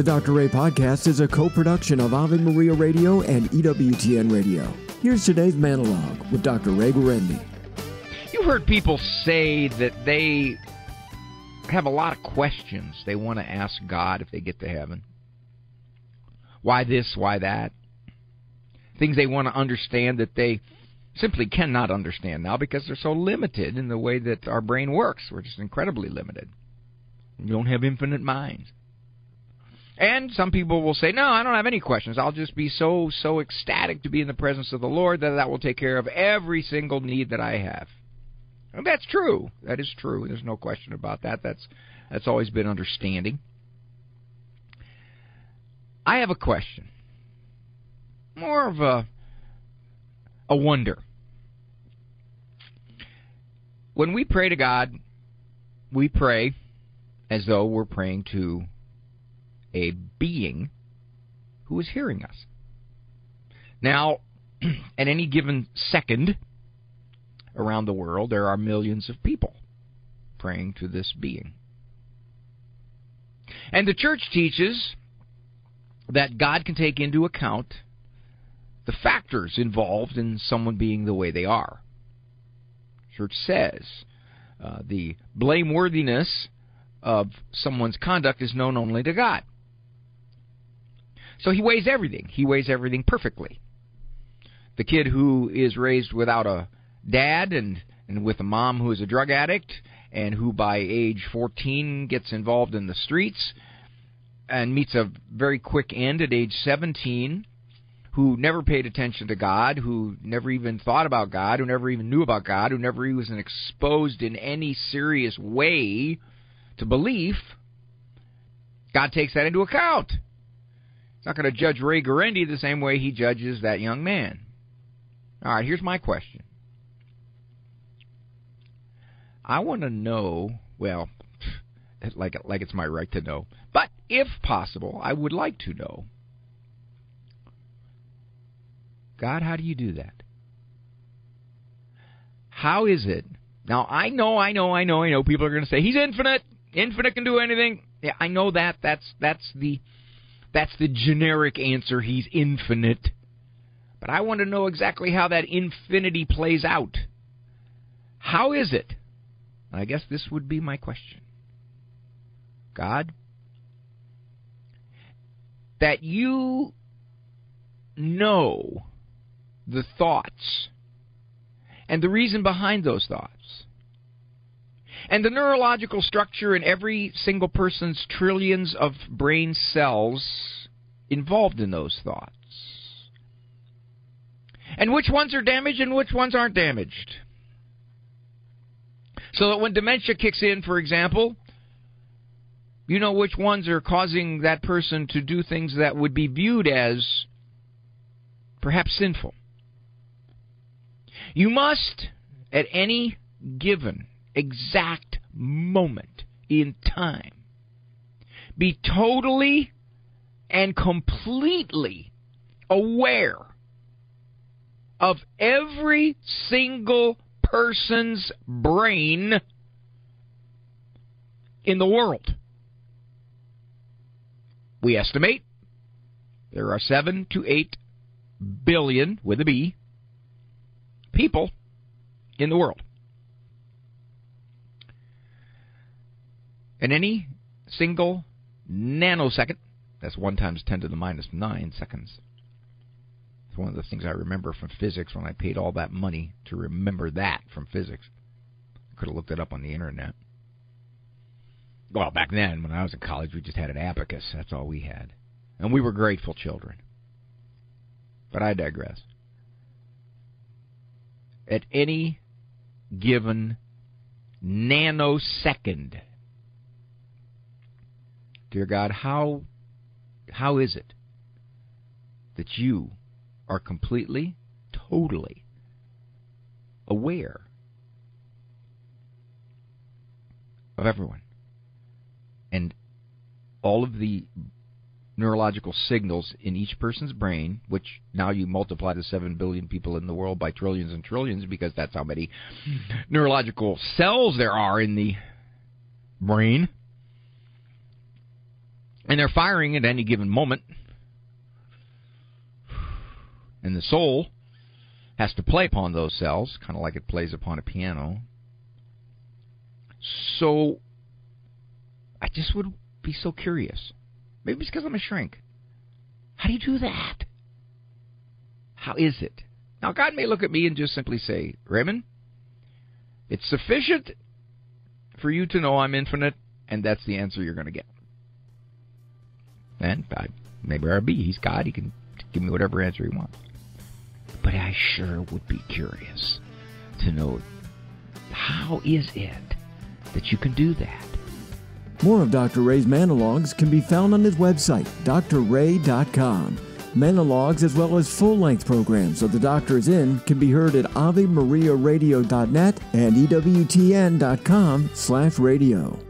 The Dr. Ray Podcast is a co production of Ave Maria Radio and EWTN Radio. Here's today's monologue with Dr. Ray Guarendi. You heard people say that they have a lot of questions they want to ask God if they get to heaven. Why this? Why that? Things they want to understand that they simply cannot understand now because they're so limited in the way that our brain works. We're just incredibly limited. We don't have infinite minds. And some people will say, "No, I don't have any questions. I'll just be so so ecstatic to be in the presence of the Lord that that will take care of every single need that I have." And that's true. That is true. There's no question about that. That's that's always been understanding. I have a question. More of a a wonder. When we pray to God, we pray as though we're praying to a being who is hearing us. Now, at any given second around the world, there are millions of people praying to this being. And the church teaches that God can take into account the factors involved in someone being the way they are. Church says uh, the blameworthiness of someone's conduct is known only to God. So he weighs everything. He weighs everything perfectly. The kid who is raised without a dad and, and with a mom who is a drug addict and who by age 14 gets involved in the streets and meets a very quick end at age 17 who never paid attention to God, who never even thought about God, who never even knew about God, who never even was exposed in any serious way to belief, God takes that into account. He's not going to judge Ray Guarendi the same way he judges that young man. All right, here's my question. I want to know, well, like like it's my right to know, but if possible, I would like to know. God, how do you do that? How is it? Now, I know, I know, I know, I know people are going to say he's infinite. Infinite can do anything. Yeah, I know that. That's that's the that's the generic answer. He's infinite. But I want to know exactly how that infinity plays out. How is it? I guess this would be my question. God, that you know the thoughts and the reason behind those thoughts and the neurological structure in every single person's trillions of brain cells involved in those thoughts. And which ones are damaged and which ones aren't damaged. So that when dementia kicks in, for example, you know which ones are causing that person to do things that would be viewed as perhaps sinful. You must, at any given exact moment in time. Be totally and completely aware of every single person's brain in the world. We estimate there are 7 to 8 billion, with a B, people in the world. In any single nanosecond, that's 1 times 10 to the minus 9 seconds. It's one of the things I remember from physics when I paid all that money to remember that from physics. I could have looked it up on the internet. Well, back then, when I was in college, we just had an abacus. That's all we had. And we were grateful children. But I digress. At any given nanosecond, Dear God, how how is it that you are completely, totally aware of everyone and all of the neurological signals in each person's brain, which now you multiply the 7 billion people in the world by trillions and trillions because that's how many neurological cells there are in the brain And they're firing at any given moment. And the soul has to play upon those cells, kind of like it plays upon a piano. So I just would be so curious. Maybe it's because I'm a shrink. How do you do that? How is it? Now, God may look at me and just simply say, Raymond, it's sufficient for you to know I'm infinite, and that's the answer you're going to get. And I, maybe I'll be. He's God. He can give me whatever answer he wants. But I sure would be curious to know how is it that you can do that? More of Dr. Ray's monologues can be found on his website, drray.com. Monologues as well as full-length programs of The Doctor is In can be heard at AveMariaRadio.net and EWTN.com slash radio.